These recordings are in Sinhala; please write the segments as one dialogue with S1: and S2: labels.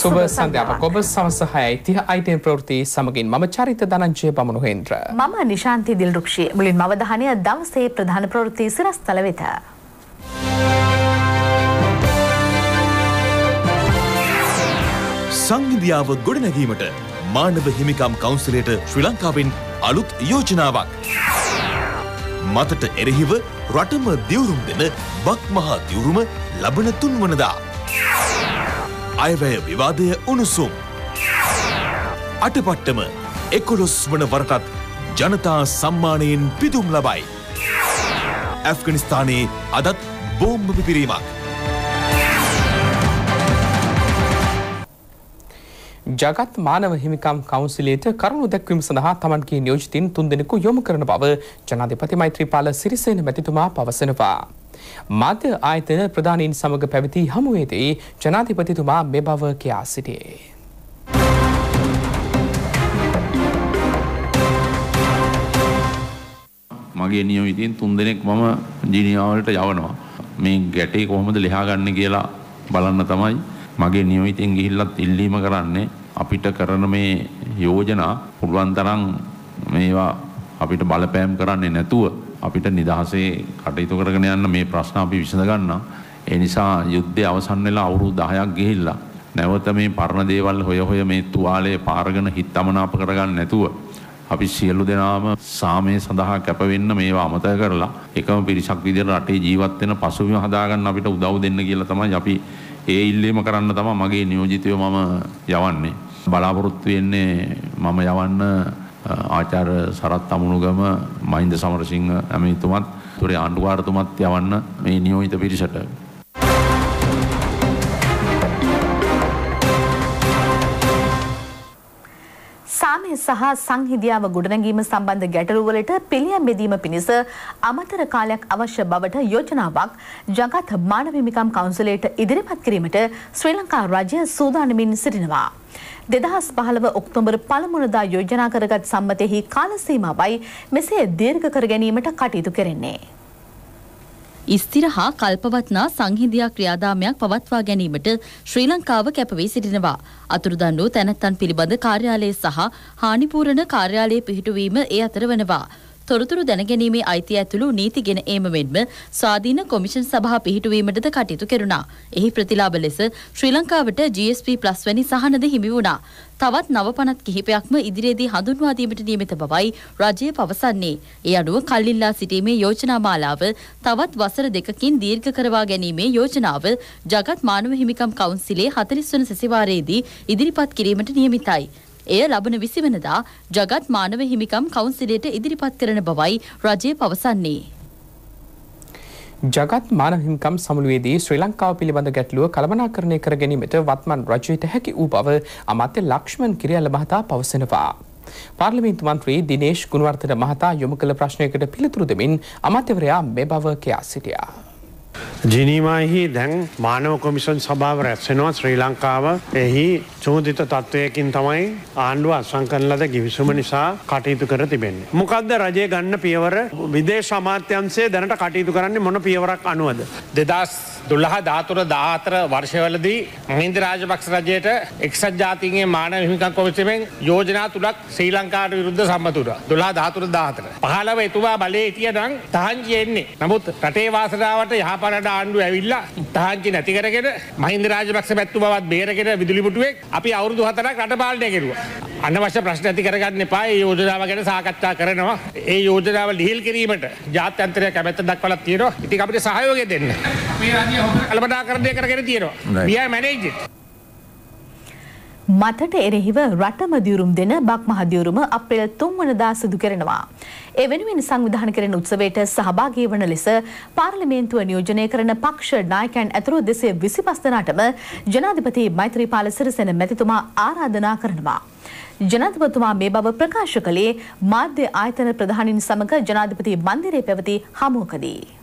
S1: සුබ සන්ධ්‍යාවක් ඔබ සවස හයයි තිහ අයිටෙන් ප්‍රවෘති සමගින් මම චරිත ධනංජය පමණු හෙන්ද්‍ර.
S2: මම නිශාන්ති දිල්රුක්ෂි මුලින් අවධානය දවසේ ප්‍රධාන ප්‍රවෘත්ති සිරස්තල වෙත.
S3: සංහිදියාව ගොඩනැගීමට මානව හිමිකම් කවුන්සිලයට ශ්‍රී ලංකාවෙන් අලුත් යෝජනාවක්. මතට එරෙහිව රටම දියවුරුම් දෙන බක් මහා දියවුරුම ලබන තුන්වනදා. අයවැය විවාදය උණුසුම්. අටපට්ටම එකොළොස් වන වරටත් ජනතා සම්මානයෙන් පිදුම් ලබයි. ඇෆ්ගනිස්ථානයේ අදත් බෝම්බ පිපිරීමක්.
S1: ජගත් මානව හිමිකම් කවුන්සිලේට කරුණු දැක්වීම සඳහා තමන්ගේ නියෝජිතින් තුන් දෙනෙකු යොමු කරන බව ජනාධිපති මෛත්‍රීපාල සිරිසේන මැතිතුමා පවසනවා. මධ්‍ය ආයතන ප්‍රධානීන් සමග පැවති හමුවේදී ජනාධිපතිතුමා මෙ බව කියා සිටියේ.
S4: මගේ නියමිතින් තුන් දෙනෙක් මම ජිනියාවලට යවනවා. මේ ගැටේ කොහොමද ලියාගන්න කියලා බලන්න තමයි මගේ නියමිතෙන් ගිහිල්ලත් ඉල්ලීම කරන්නේ අපිට කරන මේ යෝජනා පුළුවන් තරම් මේවා අපිට බලපෑම් කරන්නේ නැතුව අපිට නිදහසේ කටයුතු කරගෙන යන්න මේ ප්‍රශ්න අපි විසඳ ගන්න. ඒ නිසා යුද්ධය අවසන් වෙලා අවුරුදු 10ක් ගිහිල්ලා නැවත මේ පරණ දේවල් හොය හොය මේ තුවාලේ පාරගෙන හිත අමනාප කරගන්න නැතුව අපි සියලු දෙනාම සාමය සඳහා කැප වෙන්න මේවා අමතක කරලා එකම පිරිසක් විදිහට රටේ ජීවත් වෙන පසුබිම හදාගන්න අපිට උදව් දෙන්න කියලා තමයි අපි ඒ ඉල්ලීම කරන්න තමයි මගේ නියෝජිතයෝ මම යවන්නේ. බලාපොරොත්තු වෙන්නේ මම යවන්න ආචාර්ය සරත් අමුණුගම මහින්ද සමරසිංහ ඇමතිතුමත් තුරේ ආණ්ඩුකාරතුමත් යවන්න මේ නියෝජිත පිරිසට
S2: සාමය සහ සංහිදියාව ගොඩනැගීම සම්බන්ධ ගැටලුවලට පිළියම් බෙදීම පිණිස අමතර කාලයක් අවශ්‍ය බවට යෝජනාවක් ජගත් මානව හිමිකම් කවුන්සිලයට ඉදිරිපත් කිරීමට ශ්‍රී ලංකා රජය සූදානමින් සිටිනවා. දෙදහස් පහළව ඔක්තෝබර් පළමුණදා යෝජනා කරගත් සම්මතයෙහි කාලසීමාවයි මෙසේ දීර්ඝ කර ගැනීමට කටයුතු කෙරෙන්නේ.
S5: ස්ථිර හා කල්පවත්නා සංහිඳියා ක්‍රියාදාමයක් පවත්වා ගැනීමට ශ්‍රී ලංකාව කැපවී සිටිනවා. අතුරුදන් වූ තැනැත්තන් පිළිබඳ කාර්යාලය සහ හානිපූරණ කාර්යාලයේ පිහිටුවීම ඒ අතර වනවා. තොරතුරු දැනගැනීමේ අයිතිය ඇතුළු නීති ගෙන ඒම මෙන්ම ස්වාධීන කොමිෂන් සභා පිහිටුවීමටද කටයුතු කෙරුණා. එහි ප්‍රතිලාභ ලෙස ශ්‍රී ලංකාවට GSP ප්ලස් වැනි සහනද හිමි වුණා. තවත් නවපනත් කිහිපයක්ම ඉදිරියේදී හඳුන්වා දීමට නියමිත බවයි රජය පවසන්නේ. ඒ අනුව කල්ලිල්ලා සිටීමේ යෝජනා මාලාව තවත් වසර දෙකකින් දීර්ඝ කරවා ගැනීමේ යෝජනාව ජගත් මානව හිමිකම් කවුන්සිලේ 40 වන සැසිවාරයේදී ඉදිරිපත් කිරීමට නියමිතයි. එය ලබන විසිවනදා ජගත් මානව හිමිකම් කවුන්සිලයට ඉදිරිපත් කරන බවයි රජය පවසන්නේ.
S1: ජගත් මානව හිමිකම් සමුළුවේදී ශ්‍රී ලංකාව පිළිබඳ ගැටලුව කළමනාකරණය කර ගැනීමට වත්මන් රජයට හැකි වූ බව අමාත්‍ය ලක්ෂ්මන් කිරියල්ල මහතා පවසනවා. පාර්ලිමේන්තු මන්ත්‍රී දිනේශ් ගුණවර්ධන මහතා යොමු කළ ප්‍රශ්නයකට පිළිතුරු දෙමින් අමාත්‍යවරයා මේ බව කියා සිටියා.
S6: ජිනීමයිහි දැන් මානව කොමිසන් සභාව රැස්සෙනවා ශ්‍රී ලංකාව එහි චෝදිත තත්ත්වයකින් තමයි ආණ්ඩුව අත්සං කරන ලද ගිවිසුම නිසා කටයුතු කර තිබෙන්නේ. මොකක්ද රජය ගන්න පියවර විදේශ අමාත්‍යන්සේ දැනට කටයුතු කරන්නේ මොන පියවරක් අනුවද.
S7: දෙදස් දුල්ලහ ධාතුර දාතර වර්ෂවලදී මහින්ද රාජපක්ෂ රජයට එක්සත් ජාතිගේ මානව හිමිකම් කොමිසමෙන් යෝජනා තුළක් ශ්‍රී ලංකාට විරුද්ධ සම්මතුර දුල්ලා ධාතුර දාතර. පහලව එතුවා බලය හිටිය නම් තහංචි එන්නේ. නමුත් රටේ වාසනාවට යහපනට ආණ්ඩුව ඇවිල්ලා තහංචි නැති කරගෙන මහින්ද රාජපක්ෂ පැත්තු බවත් බේරගෙන විදුලිපුටුවෙක් අපි අවුරුදු හතරක් රට පාලනය කෙරුවා. අනවශ්‍ය ප්‍රශ්න ඇති කරගන්න එපා ඒ යෝජනාව ගැන සාකච්ඡා කරනවා. ඒ යෝජනාව ලිහිල් කිරීමට ජාත්‍යන්තරය කැමැත්ත දක්වලා තියෙනවා. ඉතින් අපිට සහයෝගය දෙන්න. මේ රජය හොඳ කළමනාකරණය කරගෙන තියෙනවා. we are managed it.
S2: මතට එරෙහිව රටම දියුරුම් දෙන බක් මහදියුරුම අප්‍රේල් තුන්වනදා සිදු කරනවා. ඒ වෙනුවෙන් සංවිධාන කරන උත්සවයට සහභාගී වන ලෙස පාර්ලිමේන්තුව නියෝජනය කරන පක්ෂ නායකයන් ඇතුළු දෙසේ විසි පස්දනාටම ජනාධිපති මෛත්‍රීපාල සිරිසෙන මැතිතුමා ආරාධනා කරනවා. ජනාධිපතුමා මේ බව ප්‍රකාශ කළේ මාධ්‍ය ආයතන ප්‍රධානින් සමග ජනාධිපති මන්දිරේ පැවති හමුවකදී.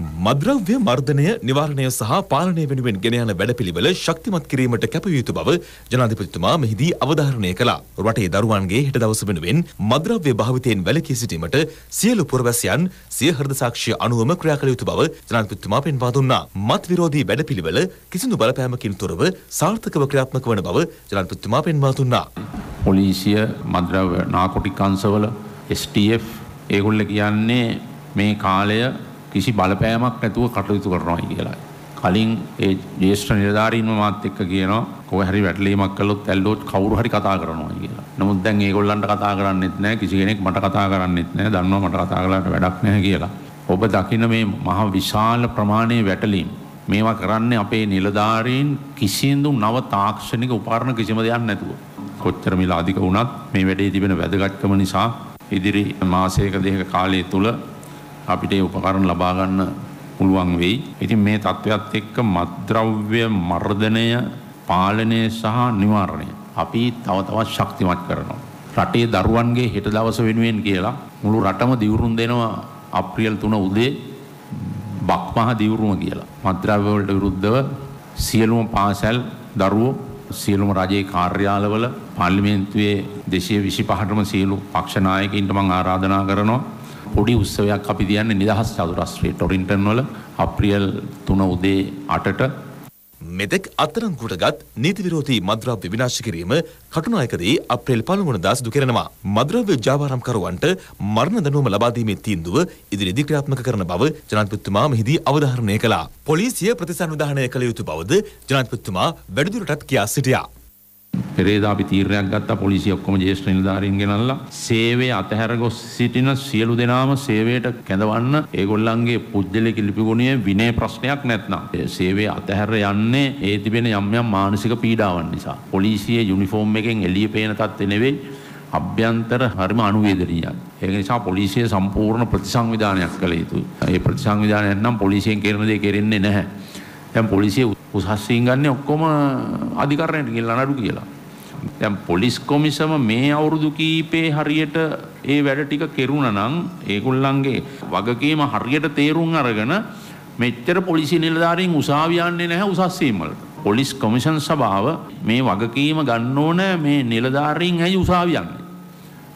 S8: මද්‍රව්‍ය මර්ධනය නිවාරණය සහ පාලනය වෙනුවෙන් ගෙන යන වැඩපිළිවෙල ශක්තිමත් කිරීමට කැපවිය යුතු බව ජනාධිපතිතුමා මෙහිදී අවධාරණය කළා. රටේ දරුවන්ගේ හෙට දවස වෙනුවෙන් මද්‍රව්‍ය භාවිතයෙන් වැළකී සිටීමට සියලු පුරවැසියන් සිය හෘද සාක්ෂිය අනුවම ක්‍රියා කළ යුතු බව ජනාධිපතිතුමා පෙන්වා දුන්නා. මත් විරෝධී වැඩපිළිවෙල කිසිදු බලපෑමකින් තොරව සාර්ථකව ක්‍රියාත්මක වන බව ජනාධිපතිතුමා පෙන්වා දුන්නා.
S4: පොලිසිය මද්‍රව්‍ය නාකොටික් අංශවල STF ඒගොල්ල කියන්නේ මේ කාලය කිසි බලපෑමක් නැතුව කටයුතු කරනවා කියලා. කලින් ඒ ජේෂ්ඨ නිලධාරීන්ව මාත් එක්ක කියනවා කොහේ හරි වැටලීමක් කළොත් ඇල්ලුවොත් කවුරු හරි කතා කරනවා කියලා. නමුත් දැන් ඒගොල්ලන්ට කතා කරන්නෙත් නැහැ කිසි කෙනෙක් මට කතා කරන්නෙත් නැහැ. දන්නවා මට කතා කළාට වැඩක් නැහැ කියලා. ඔබ දකින මේ මහ විශාල ප්‍රමාණයේ වැටලීම් මේවා කරන්නේ අපේ නිලධාරීන් කිසිදු නව තාක්ෂණික උපකරණ කිසිම දෙයක් නැතුව. කොච්චර මිල අධික වුණත් මේ වැඩේ තිබෙන වැදගත්කම නිසා ඉදිරි මාසයක දෙක කාලය තුල අපිට ඒ උපකරණ ලබා ගන්න පුළුවන් වෙයි. ඉතින් මේ තත්ත්වයක් එක්ක මත්ද්‍රව්‍ය මර්ධනය පාලනය සහ නිවාරණය අපි තව තවත් ශක්තිමත් කරනවා. රටේ දරුවන්ගේ හෙට දවස වෙනුවෙන් කියලා මුළු රටම දිවුරුම් දෙනවා අප්‍රියල් 3 උදේ බක්මහ දිවුරුම කියලා. මත්ද්‍රව්‍ය වලට විරුද්ධව සියලුම පාසල් දරුවෝ සියලුම රජයේ කාර්යාලවල පාර්ලිමේන්තුවේ දෙසිය විසි පහටම සියලු පක්ෂනායකින්ට මං ආරාධනා කරනවා පොඩි උත්සවයක් අපි තියන්නේ නිදහස් චතුරස්ත්‍රයේ ටොරින්ටන් වල අප්‍රියල් තුන උදේ අටට
S8: මෙතෙක් අත්තරංගුටගත් නීති විරෝධී මද්‍රව්‍ය විනාශ කිරීම කටුනායකදී අප්‍රේල් පළමුවනදා සිදු කරනවා. මද්‍රව්‍ය ජාවාරම්කරුවන්ට මරණ දඬුවම ලබා දීමේ තීන්දුව ඉදිරියේදී ක්‍රියාත්මක කරන බව ජනාධිපතිතුමා මෙහිදී අවධාරණය කළා. පොලිසිය ප්‍රතිසංවිධානය කළ යුතු බවද ජනාධිපතිතුමා වැඩිදුරටත් කියා සිටියා.
S4: පෙරේදා අපි තීරණයක් ගත්තා පොලිසිය ඔක්කොම ජ්‍යෙෂ්ඨ නිලධාරීන් ගෙනල්ලා සේවය අතහැර ගොස් සිටින සියලු දෙනාම සේවයට කැඳවන්න ඒගොල්ලන්ගේ පුද්ගලික ලිපිගුණය විනය ප්‍රශ්නයක් නැත්නම් ඒ සේවය අතහැර යන්නේ ඒ තිබෙන යම් යම් මානසික පීඩාවන් නිසා පොලිසියේ යුනිෆෝම් එකෙන් එළිය පේන තත්ත්වෙ නෙවෙයි අභ්‍යන්තර හරිම අනුවේදනීයයි. ඒක නිසා පොලිසිය සම්පූර්ණ ප්‍රතිසංවිධානයක් කළ යුතුයි. ඒ ප්‍රතිසංවිධානයක් නම් පොලිසියෙන් කරන දේ කෙරෙන්නේ නැහැ. දැන් පොලිසිය උසස්සින් ගන්න ඔක්කොම අධිකරණයට ගිහිල්ලා නඩු කියලා. දැන් පොලිස් කොමිසම මේ අවුරුදු කීපේ හරියට ඒ වැඩ ටික කෙරුණා නම් ඒගොල්ලන්ගේ වගකීම හරියට තේරුම් අරගෙන මෙච්චර පොලිසිය නිලධාරීන් උසාවි යන්නේ නැහැ උසස් සීම් වලට. පොලිස් කොමිෂන් සභාව මේ වගකීම ගන්න ඕන මේ නිලධාරීන් ඇයි උසාවි යන්නේ.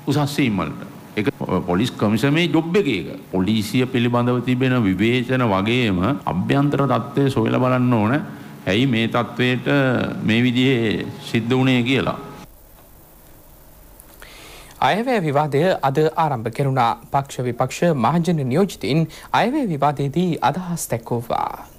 S4: උසස් සීම් වලට. එක පොලිස් කමිසමේ ජොබ් එක එක. පොලිසිය පිළිබඳව තිබෙන විවේචන වගේම අභ්‍යන්තර තත්ත්වය සොයලා බලන්න ඕන. ඇයි මේ තත්ත්වයට මේ විදිහේ සිද්ධ වුණේ කියලා.
S1: අයවැය විවාදය අද ආරම්භ කෙරුණා පක්ෂ විපක්ෂ මහජන නියෝජිතින් අයවැය විවාදයේදී අදහස් දැක්වූවා.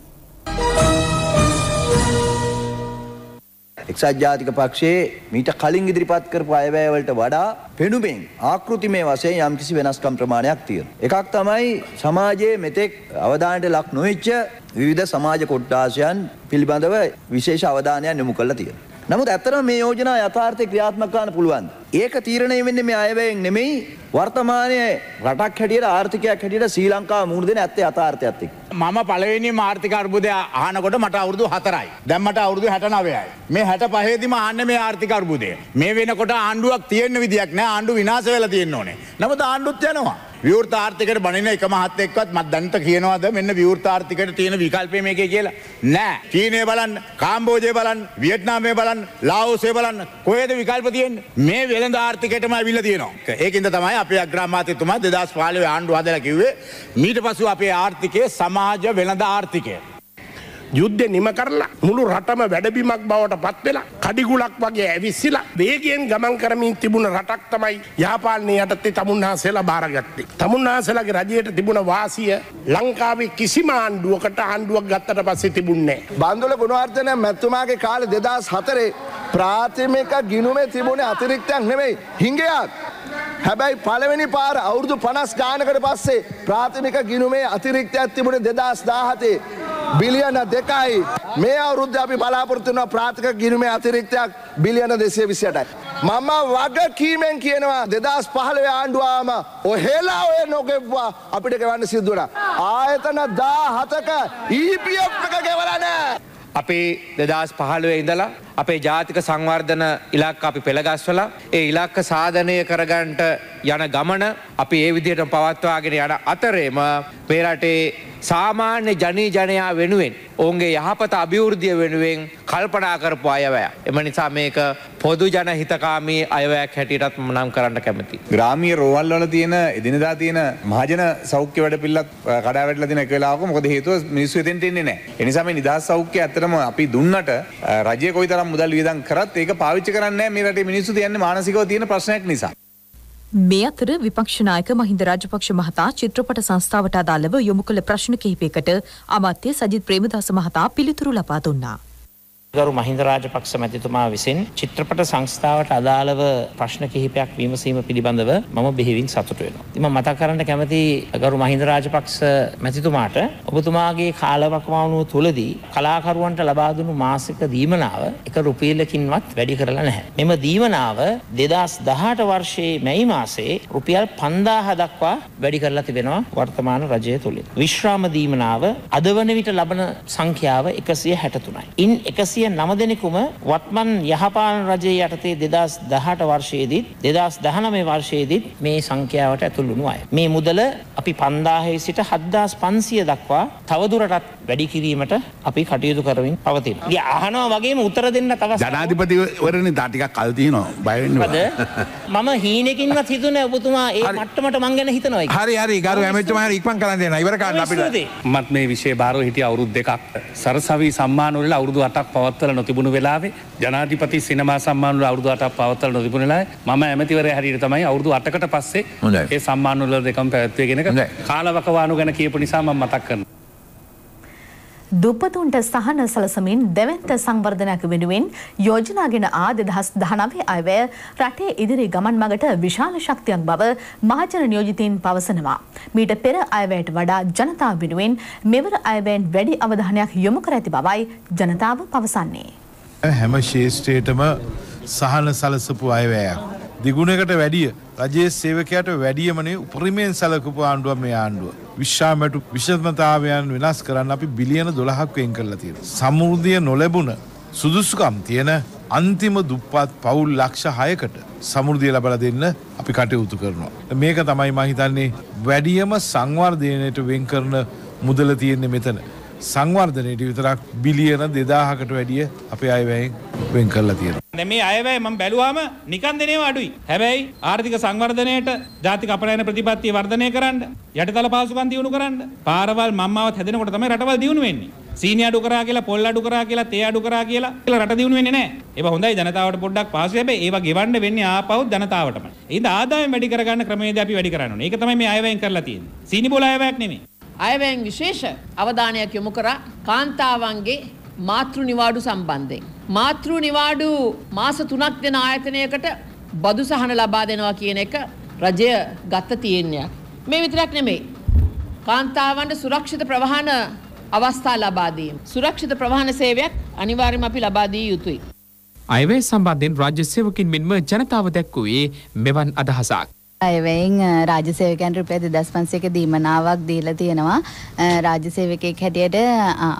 S9: එක්සත් ජාතික පක්ෂයේ මීට කලින් ඉදිරිපත් කරපු අයවැයවලට වඩා පෙනුමෙන් ආකෘතිමය වශයෙන් යම්කිසි වෙනස්කම් ප්‍රමාණයක් තියෙන. එකක් තමයි සමාජයේ මෙතෙක් අවධානයට ලක් නොවෙච්ච විවිධ සමාජ කොට්ටාසයන් පිළිබඳව විශේෂ අවධානයක් යොමු කරලා තියෙනවා. නමුත් ඇත්තටම මේ යෝජනා යථාර්ථය ක්‍රියාත්මක කරන්න පුළුවන්. ඒක තීරණය වෙන්නේ මේ අයවැයෙන් නෙමෙයි වර්තමානයේ රටක් හැටියට ආර්ථිකයක් හැටියට ශ්‍රී ලංකාව මුහුණ දෙන ඇත්තේ යථාර්ථයත් එක්ක.
S10: මම පළවෙනි ආර්ථික අර්බුදය අහනකොට මට අවුරුදු හතරයි. දැන් මට අවුරුදු 69යි. මේ 65 දිම අහන්නේ මේ ආර්ථික අර්බුදය. මේ වෙනකොට ආණ්ඩුවක් තියෙන්න විදියක් නෑ ආණ්ඩු විනාශ වෙලා තියෙන්න ඕනේ. නමුත් ආණ්ඩුත් යනවා. විවෘත ආර්ථිකයට බනින එක මහත් එක්වත් මත් දැනට කියනවාද මෙන්න විවෘත ආර්ථිකයට තියෙන විකල්පය මේකේ කියලා. නෑ. චීනය බලන්න, කාම්බෝජය බලන්න, වියට්නාමය බලන්න, ලාओසේ බලන්න. කොහෙද විකල්ප තියෙන්නේ? මේ වෙළඳ ආර්ථිකයටම අවිල්ල තියෙනවා. ඒකින්ද තමයි අපේ අග්‍රාමාත්‍යතුමා 2015 ආණ්ඩුව හදලා කිව්වේ මීට පසු අපේ ආර්ථිකය සමාජ වෙළඳ ආර්ථිකය.
S11: යුද්ධ නිම කරලා මුළු රටම වැඩබිමක් බවට පත් වෙලා කඩිගුලක් වගේ ඇවිස්සිලා වේගයෙන් ගමන් කරමින් තිබුණ රටක් තමයි යාපාලනය යටතේ තමුන්නාසේලා බාරගත්තේ. තමුන්නාසලගේ රජයට තිබුණ වාසිය ලංකාවේ කිසිම ආණ්ඩුවකට ආණ්ඩුවක් ගත්තට පස්සේ තිබුන්නේ.
S12: බන්දුල ගුණවර්ධන මැත්තුමාගේ කාල දෙදස් හතරේ ප්‍රාථමික ගිනුමේ තිබුණේ අතිරික්තයක් නෙමෙයි හිංගයක්. හැබැයි පළවෙනි පාර අවුරුදු පනස් ගානකට පස්සේ ප්‍රාථමික ගිනුමේ අතිරික්තයක් තිබුණ දෙදස් දාහතේ. බිලියන දෙකයි මේ අවුරුද්ධ අපි බලාපොරත්තුන ප්‍රාථක ගිනුමේ අතිරික්තයක් බිලියන දෙසේ විසියටයි. මම වග කීමෙන් කියනවා දෙදස් පහළව ආණ්ඩුවාම ඔහෙලා ඔය නොගෙබ්වා අපිට ගෙවන්න සිද්ධුවන. ආයතන දා හතක ඊපියප්ක ගෙවලනෑ.
S13: අපේ දෙදස් පහළුවේ ඉඳලා අපේ ජාතික සංවර්ධන ඉලක්ක අපි පෙළගස්වල ඒ ඉලක්ක සාධනය කරගන්ට යන ගමන අපි ඒ විදිහට පවත්වාගෙන යන අතරේම පේරටේ සාමාන්‍ය ජනී ජනයා වෙනුවෙන් ඔවුන්ගේ යහපත අභිවෘද්ධිය වෙනුවෙන් කල්පනා කරපු අයවැය. එම නිසා මේක පොදු ජන හිතකාමී අයවැයක් හැටියටත් නම් කරන්න කැමති.
S14: ග්‍රාමිය රෝවල් වල තියෙන එදිනදා තියෙන මහජන සෞඛ්‍ය වැඩ පිල්ලත් කඩාවැටලා තියෙන එක වෙලාවක මොකද හේතුව මිනිස්සු එතෙන්ට එන්නේ නැහැ. ඒ නිසා මේ නිදහස් සෞඛ්‍ය ඇත්තටම අපි දුන්නට රජය කොයිතරම් මුදල් වියදම් කරත් ඒක පාවිච්චි කරන්නේ නැහැ මේ රටේ මිනිස්සු තියන්නේ මානසිකව තියෙන ප්‍රශ්නයක් නිසා.
S15: මේ අතර විපක්ෂනායක මහින්ද රාජපක්ෂ මහතා චිත්‍රපට සංස්ථාවට අදාළව යොමු කළ ප්‍රශ්න කිහිපයකට අමාත්‍ය සජිත් ප්‍රේමදාස මහතා පිළිතුරු ලබා දුන්නා.
S16: ගරු මහින්ද රාජපක්ෂ මැතිතුමා විසින් චිත්‍රපට සංස්ථාවට අදාළව ප්‍රශ්න කිහිපයක් විමසීම පිළිබඳව මම බෙහෙවින් සතුට වෙනවා. ඉතින් මම මතක් කරන්න කැමති ගරු මහින්ද රාජපක්ෂ මැතිතුමාට ඔබතුමාගේ කාලවකවානුව තුලදී කලාකරුවන්ට ලබා දුන්නු මාසික දීමනාව එක රුපියලකින්වත් වැඩි කරලා නැහැ. මෙම දීමනාව 2018 වර්ෂයේ මැයි මාසයේ රුපියල් 5000 දක්වා වැඩි කරලා තිබෙනවා වර්තමාන රජය තුලින්. විශ්‍රාම දීමනාව අද වන විට ලබන සංඛ්‍යාව 163යි. ඉන් 100 නම දෙනෙකුම වත්මන් යහපාලන රජයේ යටතේ දෙදස් දහට වර්ෂයේදීත් දෙදස් දහනමේ වර්ෂයේදීත් මේ සංඛ්‍යාවට ඇතුළුණු අය. මේ මුදල අපි පන්දාහේ සිට හද්දාස් පන්සිය දක්වා තවදුරටත් වැඩි කිරීමට අපි කටයුතු කරමින් පවතින. ගේ අහනවා වගේම උත්තර දෙන්න තව
S17: ජනාධිපතිවරණ දාටිකක් කල්තියනවා බයවෙන්න
S16: මම හීනකින්වත් හිතුන ඔබතුමා ඒ මට්ටමට මං ගැන හිතනවා
S17: හරි හරි. ගරු ඇමච්චම ඉක්මන් කරන්න ඉවර කාන්න අපිට.
S18: මත් මේ විශෂය බාරෝ හිටිය අවුරුද් දෙකක්. සරසවී සම්මානවල අවුරුදු අටක් පවත්වල නොතිබුණු වෙලාවේ ජනාධිපති සිනමා සම්මානුල අවුරුදු අටක් පවත්වල නොතිබුණලා මම ඇමතිවර හැරියට තමයි අවුරුදු අටකට පස්සේ ඒ සම්මානුල දෙකම් පැත්වේගෙනක කාලවකවානු ගැන කියපු නිසා මම මතක් කරන.
S2: දුප්පතුන්ට සහන සලසමින් දෙවන්ත සංවර්ධනයක් වෙනුවෙන් යෝජනාගෙන ආ දෙදහස් දහනවේ අයවැය රටේ ඉදිරි ගමන් මගට විශාල ශක්තියක් බව මහජන නියෝජිතීන් පවසනවා. මීට පෙර අයවැයට වඩා ජනතාව වෙනුවෙන් මෙවර අයවැයෙන් වැඩි අවධානයක් යොමු කර ඇති බවයි ජනතාව පවසන්නේ.
S19: හැම ශේෂ්ත්‍රයටම සහන සලසපු අයවැයක්. දිගුණකට වැඩිය රජයේ සේවකයට වැඩියමනේ උපරිමයෙන් සැලකපු ආණ්ඩුව මේ ආණ්ඩුව. විශ්වාමැටු විෂත්මතාවයන් වෙනස් කරන්න අපි බිලියන දොළහක් වෙන් කරලා තියෙන. සමෘද්ධිය නොලැබුණ සුදුසුකම් තියෙන අන්තිම දුප්පත් පවුල් ලක්ෂ හයකට සමෘද්ධිය ලබල දෙන්න අපි කටයුතු කරනවා. මේක තමයි මහිතන්නේ වැඩියම සංවර්ධයනයට වෙන් කරන මුදල තියෙන්නේ මෙතන. සංවර්ධනයට විතරක් බිලියන දෙදාහකට වැඩිය අපේ අයවැයෙන් වෙන් කරලා තියෙන.
S20: මේ අයවැය මම බැලුවාම නිකන් දෙනේම අඩුයි. හැබැයි ආර්ථික සංවර්ධනයට ජාතික අපනයන ප්‍රතිපත්තිය වර්ධනය කරන්න යටිතල පහසුකම් දියුණු කරන්න පාරවල් මම්මාවත් හැදෙනකොට තමයි රටවල් දියුණු වෙන්නේ. සීනි අඩු කරා කියලා පොල් අඩු කරා කියලා තේ අඩු කරා කියලා කියලා රට දියුණු වෙන්නේ නැහැ. ඒවා හොඳයි ජනතාවට පොඩ්ඩක් පහසු හැබැයි ඒවා ගෙවන්න වෙන්නේ ආපහුත් ජනතාවටමයි. ඒ හින්දා ආදායම් වැඩි කරගන්න ක්‍රමවේද අපි වැඩි කරන්න ඕනේ. ඒක තමයි මේ අයවැයෙන් කරලා තියෙන්නේ. සීනි බෝල අයවැයක් නෙමෙයි.
S21: අයවැයෙන් විශේෂ අවධානයක් යොමු කරා කාන්තාවන්ගේ මාතෘ නිවාඩු සම්බන්ධයෙන්. මාතෘ නිවාඩු මාස තුනක් දෙන ආයතනයකට බදු සහන ලබා දෙනවා කියන එක රජය ගත්ත තියෙන්නයක්. මේ විතරක් නෙමෙයි. කාන්තාවන්ට සුරක්ෂිත ප්‍රවාහන අවස්ථා ලබාදීම. සුරක්ෂිත ප්‍රවාහන සේවයක් අනිවාර්යයෙන්ම අපි ලබා දිය යුතුයි.
S1: අයවැය සම්බන්ධයෙන් රාජ්‍ය සේවකින් මෙන්ම ජනතාව දැක්වුවේ මෙවන් අදහසක්.
S22: අයවැයෙන් රාජසේවකයන්ට රුපියල් දෙදස් පන්සයක දීමනාවක් දීලා තියෙනවා රාජසේවකයෙක් හැටියට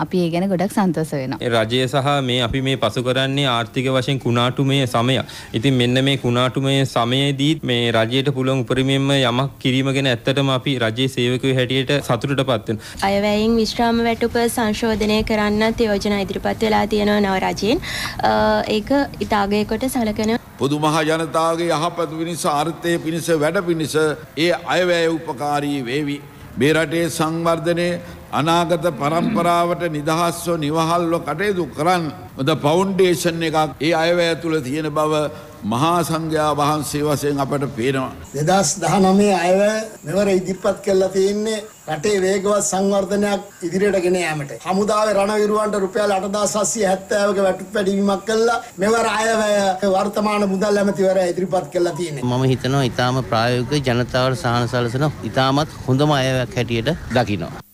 S22: අපි ඒ ගැන ගොඩක් සන්තෝෂ වෙනවා.
S23: රජය සහ මේ අපි මේ පසු කරන්නේ ආර්ථික වශයෙන් කුණාටුමය සමය. ඉතින් මෙන්න මේ කුණාටුමය සමයේදී මේ රජයට පුළුවන් උපරිමයෙන්ම යමක් කිරීම ගැන ඇත්තටම අපි රජයේ සේවකයෝ හැටියට සතුටටපත් වෙනවා.
S24: අයවැයෙන් විශ්‍රාම වැටුප සංශෝධනය කරන්නත් යෝජනා ඉදිරිපත් වෙලා තියෙනවා නව රජයෙන්. ඒක ඉතාගය කොට සලකන
S25: පොදු මහ ජනතාවගේ යහපත පිණිස ආර්ථය පිණිස වැඩ පිණිස ඒ අයවැය උපකාරී වේවි. මේ රටේ සංවර්ධනය අනාගත පරම්පරාවට නිදහස්ව නිවහල්ව කටයුතු කරන්න හොඳ පවුන්ඩේෂන් එකක් ඒ අයවැය තුළ තියෙන බව මහා සංඝයා වහන්සේ වසයෙන් අපට පේනවා.
S26: දෙදස් දහනමේ අයව මෙවර ඉදිරිපත් කරලා තියෙන්නේ රටේ වේගවත් සංවර්ධනයක් ඉදිරියට ගෙන යාමට. හමුදාවේ රණවිරුවන්ට රුපියල් 8770ක වැටුප් වැඩිවීමක් කළා. මෙවර අයවැය වර්තමාන මුදල් ඇමතිවරයා ඉදිරිපත් කරලා තියෙන්නේ.
S27: මම හිතනවා ඊටාම ප්‍රායෝගික ජනතාවට සහන සලසන ඊටාමත් හොඳම අයවැයක් හැටියට දකිනවා.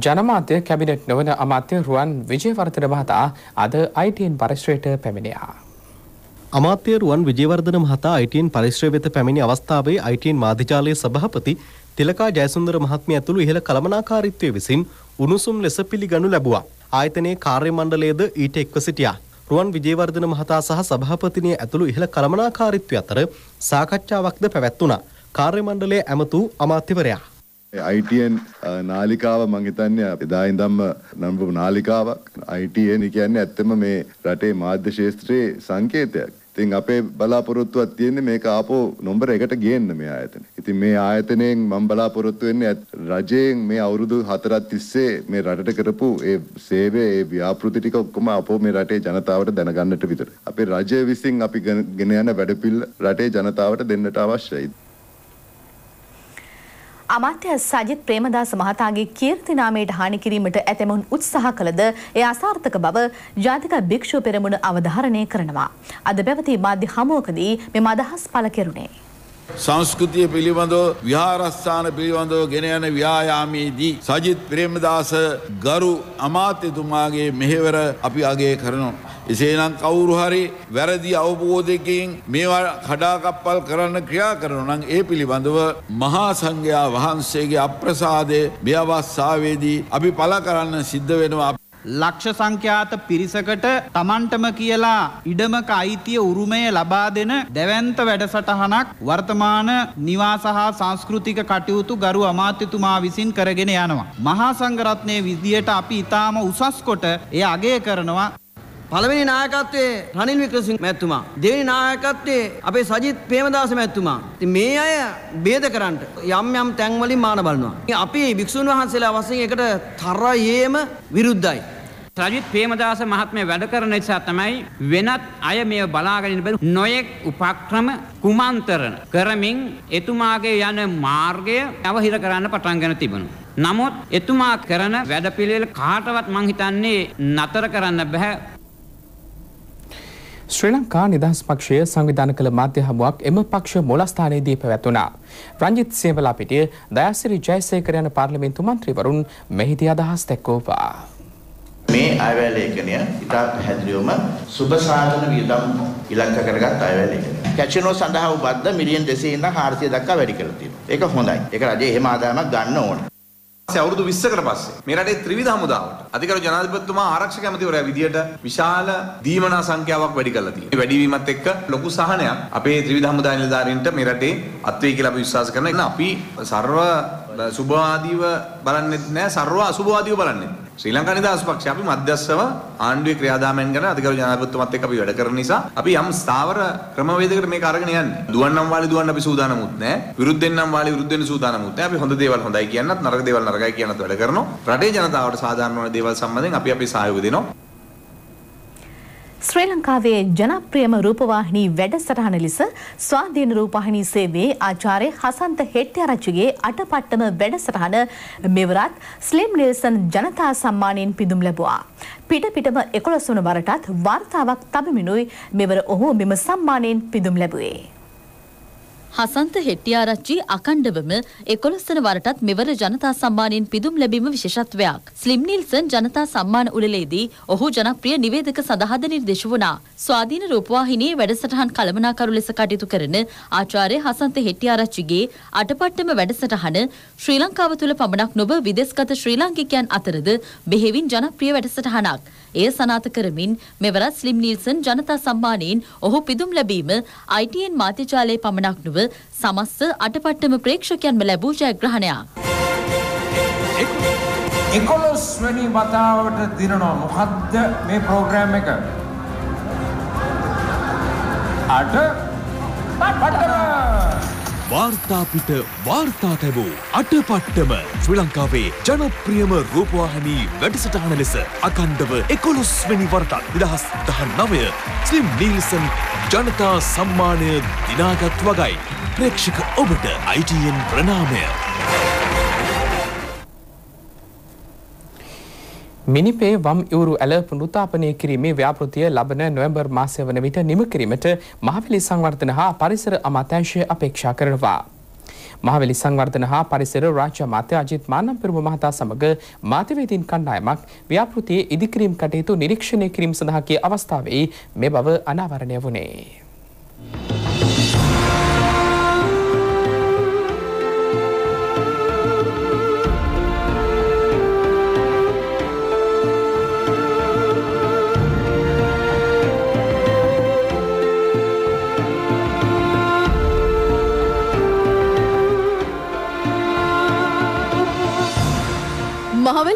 S1: ජනමාත්‍ය කැබිනට් නොවන අමාත්‍ය රුවන් විජයවර්ධන මහතා අද අයිටන් පරිශ්‍රයට පැමිණියා.
S28: අමාත්‍ය රුවන් විජයවර්ධන මහතා අයිටන් පරිශ්‍රය වෙත පැමිණි අවස්ථාවේ අයිටන් මාධ්‍යාලයේ සභාපති තිලකා ජයසුන්දර මහත්මිය ඇතුළු ඉහළ කළමනාකාරීත්වය විසින් උණුසුම් ලෙස පිළිගනු ලැබුවා. ආයතනයේ කාර්ය මණ්ඩලයේද ඊට එක්ව සිටියා. රුවන් විජේවර්ධන මහතා සහ සභාපතිනිය ඇතුළු ඉහළ කළමනාකාරීත්වය අතර සාකච්ඡාවක්ද පැවැත්වුණා. කාර්ය මණ්ඩලය ඇමතු අමාත්‍යවරයා.
S29: ITN නාලිකාව මං හිතන්නේ එදා ඉඳන්ම නම්බු නාලිකාවක් ITN කියන්නේ ඇත්තම මේ රටේ මාධ්‍ය ශාස්ත්‍රයේ සංකේතයක්. ඉතින් අපේ බලාපොරොත්තුවක් තියෙන්නේ මේක ආපහු නොම්බර එකට ගේන්න මේ ආයතන. ඉතින් මේ ආයතනයෙන් මම බලාපොරොත්තු වෙන්නේ රජයෙන් මේ අවුරුදු හතරක් තිස්සේ මේ රටට කරපු ඒ සේවය ඒ ව්‍යාපෘති ටික ඔක්කොම අපෝ මේ රටේ ජනතාවට දැනගන්නට විතර. අපේ රජය විසින් අපි ගෙන යන වැඩපිළිවෙල රටේ ජනතාවට දෙන්නට අවශ්‍යයි.
S2: අමාත්‍ය සජිත් ප්‍රේමදාස මහතාගේ කීර්ති නාමයට හානි කිරීමට ඇතැමුන් උත්සාහ කළද එය අසාර්ථක බව ජාතික භික්ෂුව පෙරමුණ අවධාරණය කරනවා. අද පැවති මාධ්‍ය හමුවකදී මෙම අදහස් පළ කෙරුණේ.
S25: සංස්කෘතිය පිළිබඳව විහාරස්ථාන පිළිබඳව ගෙන යන ව්‍යායාමයේදී සජිත් ප්‍රේමදාස ගරු අමාත්‍යතුමාගේ මෙහෙවර අපි අගේ කරනවා. එසේනම් කවුරු හරි වැරදි අවබෝධයකින් මේවා කඩාකප්පල් කරන්න ක්‍රියා කරන නම් ඒ පිළිබඳව මහා සංඝයා වහන්සේගේ අප්‍රසාදය මේ අවස්ථාවේදී අපි පළ කරන්න සිද්ධ වෙනවා.
S30: ලක්ෂ සංඛ්‍යාත පිරිසකට තමන්ටම කියලා ඉඩමක අයිතිය උරුමය ලබා දෙන දැවන්ත වැඩසටහනක් වර්තමාන නිවාස හා සංස්කෘතික කටයුතු ගරු අමාත්‍යතුමා විසින් කරගෙන යනවා. මහා සංඝරත්නය විදියට අපි ඉතාම උසස් කොට එය අගය කරනවා
S31: පළවෙනි නායකත්වයේ රනිල් වික්‍රමසිංහ මැතිතුමා. දෙවෙනි නායකත්වයේ අපේ සජිත් ප්‍රේමදාස මැතිතුමා. ඉතින් මේ අය ભેද කරන්න යම් යම් තැන් වලින් මාන බලනවා. අපි භික්ෂුන් වහන්සේලා වශයෙන් එකට තරයේම විරුද්ධයි.
S32: සජිත් ප්‍රේමදාස මහත්මයා වැඩ කරන නිසා තමයි වෙනත් අය මේ බලාගෙන ඉන්න බැරි නොයෙක් උපක්‍රම කුමන්තරණ කරමින් එතුමාගේ යන මාර්ගය අවහිර කරන්න පටන් ගෙන තිබුණා. නමුත් එතුමා කරන වැඩපිළිවෙල කාටවත් මං හිතන්නේ නතර කරන්න බෑ.
S1: ශ්‍රී ලංකා නිදහස් පක්ෂය සංවිධාන කළ මාධ්‍ය හමුවක් එම පක්ෂ මොලස්ථානයේදී පැවැත්වුණා. රංජිත් සේවලා පිටිය දයාසිරි ජයසේකර යන පාර්ලිමේන්තු මන්ත්‍රීවරුන් මෙහිදී අදහස් දැක්වුවා.
S33: මේ අයවැය ලේඛනය ඉතා පැහැදිලිවම සුබ සාධන වියදම් ඉලක්ක කරගත් අයවැය ලේඛනය. කැචිනෝ සඳහා උබද්ද මිලියන් 200 ඉඳන් 400 දක්වා වැඩි කරලා තියෙනවා. ඒක හොඳයි. ඒක රජය එහෙම ආදායමක් ගන්න ඕනේ.
S14: අවුරුදු 20කට පස්සේ මේ රටේ ත්‍රිවිධ හමුදාවට අධිකරු ජනාධිපතිතුමා ආරක්ෂක ඇමතිවරයා විදියට විශාල දීමනා සංඛ්‍යාවක් වැඩි කරලා තියෙනවා. වැඩිවීමත් එක්ක ලොකු සහනයක් අපේ ත්‍රිවිධ හමුදා නිලධාරීන්ට මේ රටේ අත්වේ කියලා අපි විශ්වාස කරනවා. අපි සර්ව සුභවාදීව බලන්නෙත් නෑ සර්ව අසුභවාදීව බලන්නෙත්. ශ්‍රී ලංකා නිදහස් පක්ෂය අපි මධ්‍යස්ථව ආණ්ඩුවේ ක්‍රියාදාමයන් ගැන අධිකරු ජනාධිපතිතුමත් එක්ක අපි වැඩ කරන නිසා අපි යම් ස්ථාවර ක්‍රමවේදයකට මේක අරගෙන යන්නේ. දුවන්නම් වාලි දුවන්න අපි සූදානමුත් නෑ. විරුද්ධෙන් නම් වාලි විරුද්ධ වෙන්න සූදානමුත් නෑ. අපි හොඳ දේවල් හොඳයි කියන්නත් නරක දේවල් නරකයි කියන්නත් වැඩ කරනවා. රටේ ජනතාවට සාධාරණ වන දේවල් සම්බන්ධයෙන් අපි අපේ සහයෝගය දෙනවා.
S2: ශ්‍රී ලංකාවේ ජනප්‍රියම රූපවාහිනී වැඩසටහන ලෙස ස්වාධීන රූපවාහිනී සේවයේ ආචාර්ය හසන්ත හෙට්ටිආරච්චිගේ අටපට්ටම වැඩසටහන මෙවරත් ස්ලිම් නිල්සන් ජනතා සම්මානයෙන් පිදුම් ලැබුවා. පිට පිටම 11 වන වරටත් වාර්තාවක් තබමිනුයි මෙවර ඔහු මෙම සම්මානයෙන් පිදුම් ලැබුවේ.
S5: හසන්ත හෙට්ටිආරච්චි අකණ්ඩවම එකොළොස්වන වරටත් මෙවර ජනතා සම්මානයෙන් පිදුම් ලැබීම විශේෂත්වයක්. ස්ලිම් නිල්සන් ජනතා සම්මාන උළෙලේදී ඔහු ජනප්‍රිය නිවේදක සඳහාද නිර්දේශ වුණා. ස්වාධීන රූපවාහිනියේ වැඩසටහන් කළමනාකරු ලෙස කටයුතු කරන ආචාර්ය හසන්ත හෙට්ටිආරච්චිගේ අටපට්ටම වැඩසටහන ශ්‍රී ලංකාව තුළ පමණක් නොව විදෙස්ගත ශ්‍රී ලාංකිකයන් අතරද බෙහෙවින් ජනප්‍රිය වැඩසටහනක්. එය සනාත කරමින් මෙවරත් ස්ලිම් නීල්සන් ජනතා සම්මානයෙන් ඔහු පිදුම් ලැබීම ITN මාධ්‍යජාලයේ පමණක් නොව සමස්ත අටපට්ටම ප්‍රේක්ෂකයන්ම ලැබූ ජයග්‍රහණයක්.
S34: එකොලොස් වැනි වතාවට දිනනවා මොකක්ද මේ ප්‍රෝග්‍රෑම් එක අට පට්ටම
S3: වාර්තාපිට වාර්තා තැබූ අටපට්ටම ශ්‍රී ලංකාවේ ජනප්‍රියම රූපවාහිනී වැඩසටහන ලෙස අකණ්ඩව එකොළොස්වැනි වරටත් නිදහස් දහ නවය ස්ලිම් නීල්සන් ජනතා සම්මානය දිනාගත් වගයි ප්‍රේක්ෂක ඔබට ITN ප්‍රනාමය.
S1: මිනිපේ වම් ඉවුරු ඇල පුනරුත්ථාපනය කිරීමේ ව්‍යාපෘතිය ලබන නොවැම්බර් මාසය වන විට නිම කිරීමට මහවැලි සංවර්ධන හා පරිසර අමාත්‍යාංශය අපේක්ෂා කරනවා. මහවැලි සංවර්ධන හා පරිසර රාජ්‍ය අමාත්‍ය අජිත් මානම්පිරුම මහතා සමග මාධ්‍යවේදීන් කණ්ඩායමක් ව්‍යාපෘතියේ ඉදිකිරීම් කටයුතු නිරීක්ෂණය කිරීම සඳහා කී අවස්ථාවේ මේ බව අනාවරණය වුණේ.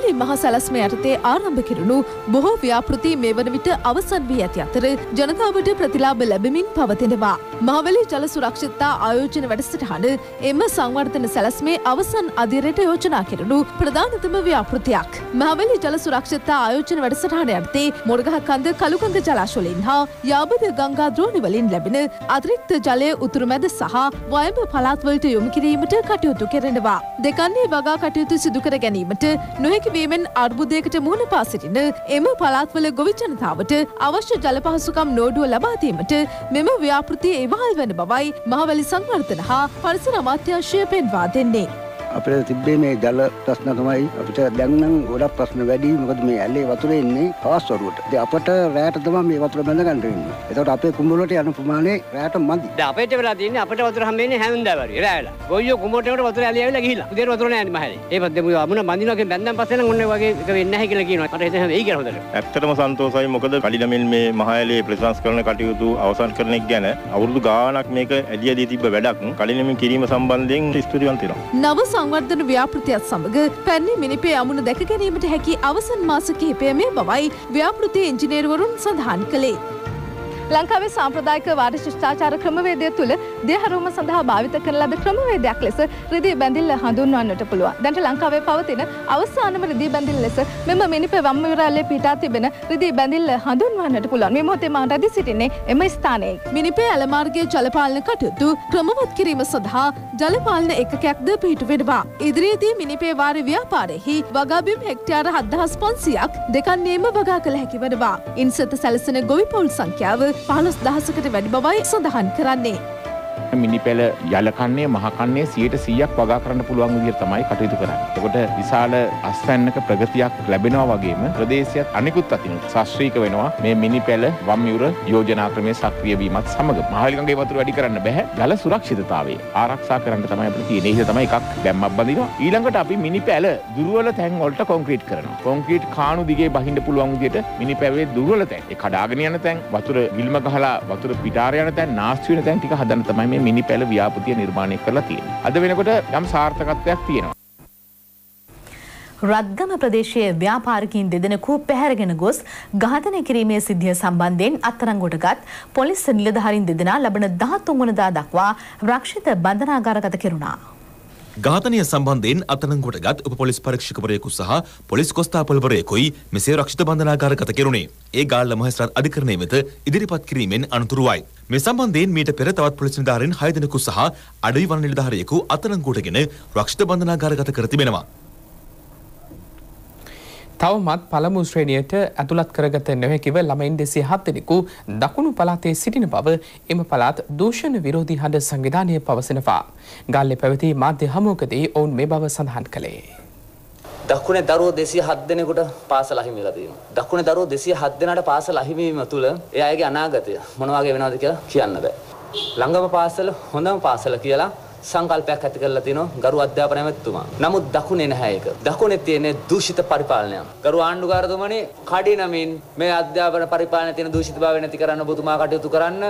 S35: මහවැලි මහ සැලස්ම යටතේ ආරම්භ කෙරුණු බොහෝ ව්‍යාපෘති මේ වන විට අවසන් වී ඇති අතර ජනතාවට ප්‍රතිලාභ ලැබමින් පවතිනවා. මහවැලි ජල සුරක්ෂිතතා ආයෝජන වැඩසටහන එම සංවර්ධන සැලස්මේ අවසන් අධිරයට යෝජනා කෙරුණු ප්‍රධානතම ව්‍යාපෘතියක්. මහවැලි ජල සුරක්ෂිතතා ආයෝජන වැඩසටහන යටතේ මොරගහකන්ද කළුකඳ ජලාශවලින් හා යාබද ගංගා ද්‍රෝණි වලින් ලැබෙන අතිරික්ත ජලය උතුරු මැද සහ වයඹ පළාත්වලට යොමු කිරීමට කටයුතු කෙරෙනවා. දෙකන්නේ වගා කටයුතු සිදු කර ගැනීමට නොහැකි වීමෙන් අර්බුදයකට මුහුණ පා සිටින එම පළාත්වල ගොවි ජනතාවට අවශ්‍ය ජල පහසුකම් නෝඩුව ලබා දීමට මෙම ව්‍යාපෘතිය ඉවහල් වන බවයි මහවැලි සංවර්ධන හා පරිසර අමාත්‍යාංශය පෙන්වා දෙන්නේ.
S36: අපිට තිබ්බේ මේ ජල ප්‍රශ්න තමයි අපිට දැන් නම් ගොඩක් ප්‍රශ්න වැඩි මොකද මේ ඇලේ වතුර එන්නේ පහස් වරුවට. ඉතින් අපට රැයට තමයි මේ වතුර බැඳ ගන්න වෙන්නේ. ඒකට අපේ කුඹුරට යන ප්‍රමාණය රැයට මදි.
S37: දැන් අපිට වෙලා තියෙන්නේ අපිට වතුර හම්බෙන්නේ හැන්දෑවරි රැයලා. ගොයියෝ කුඹුරට වතුර ඇලි ඇවිල්ලා ගිහිල්ලා. උදේට වතුර නෑ මහලේ. ඒ පස්සේ මුව අමුණ බඳිනවා බැන්දන් පස්සේ නම් ඔන්න වගේ එක වෙන්නේ නැහැ කියලා කියනවා. මට හිතෙනවා වෙයි කියලා හොඳට.
S38: ඇත්තටම සන්තෝසයි මොකද කඩිනමින් මේ මහඇලේ ප්‍රතිසංස්කරණ කටයුතු අවසන් කරන එක ගැන අවුරුදු ගාණක් මේක ඇදියදී තිබ්බ වැඩක් කඩිනමින් කිරීම සම්බන්ධයෙන් ස්තුතිවන්ත වෙනවා.
S35: නව සංවර්ධන ව්‍යාපෘතියත් සමග පැරණි මිනිපේ අමුණ දැක ගැනීමට හැකි අවසන් මාස කිහිපය මේ බවයි ව්‍යාපෘති ඉංජිනේරුවරුන් සඳහන් කළේ. ලංකාවේ සාම්ප්‍රදායික වාර්ය ශිෂ්ටාචාර ක්‍රමවේදය තුළ දේහරුම සඳහා භාවිත කරන ලද ක්‍රමවේදයක් ලෙස රිදී බැඳිල්ල හඳුන්වන්නට පුළුවන්. දැන්ට ලංකාවේ පවතින අවසානම රිදී බැඳිල්ල ලෙස මෙම මිනිපේ වම් විරාලේ පිටා තිබෙන රිදී බැඳිල්ල හඳුන්වන්නට පුළුවන්. මේ මොහොතේ මම රැඳී සිටින්නේ එම ස්ථානයේ. මිනිපේ ඇලමාර්ගයේ ජලපාලන කටයුතු ක්‍රමවත් කිරීම සඳහා ජලපාලන ඒකකයක්ද පිහිටුවෙනවා. ඉදිරියේදී මිනිපේ වාරි ව්‍යාපාරයෙහි වගාබිම් හෙක්ටයාර 7500ක් දෙකන්නේම වගා කළ හැකි වනවා. ඉන්සත සැලසෙන ගොවි පවුල් සංඛ්‍යාව පහළොස් දහසකට වැඩි බවයි සඳහන් කරන්නේ.
S33: මිනිපැල යලකන්නේ මහකන්නේ සියයට සීයක් වගා කරන්න පුළුවන් විදිහට තමයි කටයුතු කරන්නේ. එතකොට විශාල අස්වැන්නක ප්‍රගතියක් ලැබෙනවා වගේම ප්‍රදේශයත් අනිකුත් අතිනුත් ශාස්ත්‍රීක වෙනවා මේ මිනිපැල වම් යුර යෝජනා ක්‍රමයේ සක්‍රිය වීමත් සමග. මහලිගඟේ වතුර වැඩි කරන්න බෑ. ජල සුරක්ෂිතතාවය ආරක්ෂා කරන්න තමයි අපිට තියෙන්නේ. ඒක තමයි එකක් දැම්මක් බඳිනවා. ඊළඟට අපි මිනිපැල දුර්වල තැන් වලට කොන්ක්‍රීට් කරනවා. කොන්ක්‍රීට් කාණු දිගේ බහින්න පුළුවන් විදිහට මිනිපැලේ දුර්වල තැන්. ඒ කඩාගෙන යන තැන් වතුර විල්ම ගහලා වතුර පිටාර යන තැන් නාස්ති වෙන තැන් ටික හදන්න තමයි මේ මිනි පැල ව්‍යාපතිය නිර්මාණය කරලා තියෙන. අද වෙනකොට යම් සාර්ථකත්වයක් තියෙනවා.
S2: රත්ගම ප්‍රදේශයේ ව්‍යාපාරිකයින් දෙදෙනෙකු පැහැරගෙන ගොස් ඝාතනය කිරීමේ සිද්ධිය සම්බන්ධයෙන් අත්තරංගොටගත් පොලිස් නිලධාරීන් දෙදෙනා ලබන 13 වනදා දක්වා රක්ෂිත බන්ධනාගාරගත කෙරුණා.
S3: ඝාතනය සම්බන්ධයෙන් අත්අඩංගුවටගත් උප පොලිස් පරීක්ෂකවරයෙකු සහ පොලිස් කොස්තාපල්වරයෙකුයි මෙසේ රක්ෂිත බන්ධනාගාරගත කෙරුණේ. ඒ ගාල්ල මහේස්ත්‍රාත් අධිකරණය වෙත ඉදිරිපත් කිරීමෙන් අනතුරුවයි. මේ සම්බන්ධයෙන් මීට පෙර තවත් පොලිස් නිලධාරීන් 6 දෙනෙකු සහ අඩවි වන නිලධාරියෙකු අත්අඩංගුවටගෙන රක්ෂිත බන්ධනාගාරගත කර තිබෙනවා.
S1: තවමත් පළමු ශ්‍රේණියට ඇතුළත් කරගත නොහැකිව ළමයින් දෙසිය හත් දෙනෙකු දකුණු පළාතේ සිටින බව එම පළාත් දූෂණ විරෝධී හඬ සංවිධානය පවසනවා. ගල්ලේ පැවති මාධ්‍ය හමුවකදී ඔවුන් මේ බව සඳහන් කළේ.
S7: දකුණේ දරුවෝ 207 දෙනෙකුට පාසල අහිමි වෙලා තියෙනවා. දකුණේ දරුවෝ 207 දෙනාට පාසල අහිමි වීම තුළ ඒ අයගේ අනාගතය මොන වගේ වෙනවද කියලා කියන්න බෑ. ළඟම පාසල හොඳම පාසල කියලා සංකල්පයක් ඇති කරලා තිනවා ගරු අධ්‍යාපන ඇමතිතුමා. නමුත් දකුණේ නැහැ ඒක. දකුණේ තියෙන දූෂිත පරිපාලනය. ගරු ආණ්ඩුකාරතුමනි කඩිනමින් මේ අධ්‍යාපන පරිපාලනයේ තියෙන දූෂිතභාවය නැති කරන්න ඔබතුමා කටයුතු කරන්න.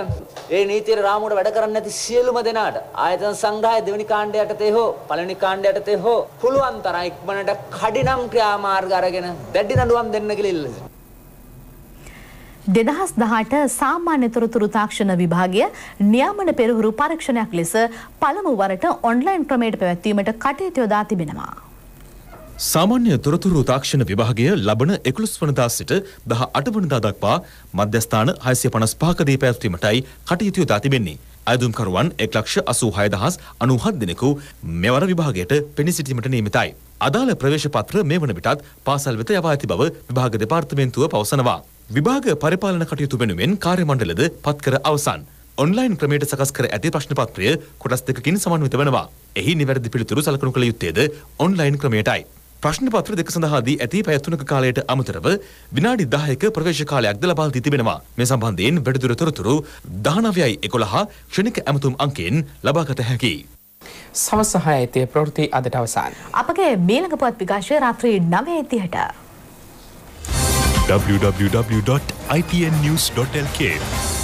S7: ඒ නීතියේ රාමුවට වැඩ කරන්නේ නැති සියලුම දෙනාට ආයතන සංග්‍රහය දෙවෙනි කාණ්ඩය යටතේ හෝ පළවෙනි කාණ්ඩය යටතේ හෝ පුළුවන් තරම් ඉක්මනට කඩිනම් ක්‍රියාමාර්ග අරගෙන දැඩි නඩුවම් දෙන්න කියලා ඉල්ලනවා.
S2: දෙදහස් දහට සාමාන්‍ය තොරතුරු තාක්ෂණ විභාගය නියාමන පෙරහුරු පරීක්ෂණයක් ලෙස පළමු වරට ඔන්ලයින් ක්‍රමයට පැවැත්වීමට කටයුතු යොදා තිබෙනවා.
S3: සාමාන්‍ය තොරතුරු තාක්ෂණ විභාගය ලබන එකුළුස් වනදා සිට දහ අට වනදා දක්වා මධ්‍යස්ථාන හයසිය පනස් පහකදී පැවැත්වීමටයි කටයුතු යොදා තිබෙන්නේ. අයදුම්කරුවන් එක් ලක්ෂ අසූ හයදහස් අනුහත් දෙනෙකු මෙවර විභාගයට පෙනී සිටීමට නියමිතයි. අදාළ ප්‍රවේශ පත්‍ර මේ වන විටත් පාසල් වෙත යවා ඇති බව විභාග දෙපාර්තමේන්තුව පවසනවා. විභාග පරිපාලන කටයුතු වෙනුවෙන් කාර්ය මණ්ඩලද පත්කර අවසන්. ඔන්ලයින් ක්‍රමයට සකස් කර ඇති ප්‍රශ්න පත්‍රය කොටස් දෙකකින් සමන්විත වෙනවා. එහි නිවැරදි පිළිතුරු සලකනු කළ යුත්තේද ඔන්ලයින් ක්‍රමයටයි. ප්‍රශ්න පත්‍ර දෙක සඳහාදී ඇති පැය තුනක කාලයට අමතරව විනාඩි 10ක ප්‍රවේශ කාලයක්ද ලබා දී තිබෙනවා. මේ සම්බන්ධයෙන් වැඩිදුර තොරතුරු 19යි 11 ක්ෂණික ඇමතුම් අංකයෙන් ලබාගත හැකියි.
S1: සවස් සහය ඇතේ ප්‍රවෘත්ති අදට අවසන්.
S2: අපගේ මීළඟ පුවත් විකාශය රාත්‍රී 9:30ට
S3: www.ipnnews.lk.